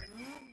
Mm-hmm.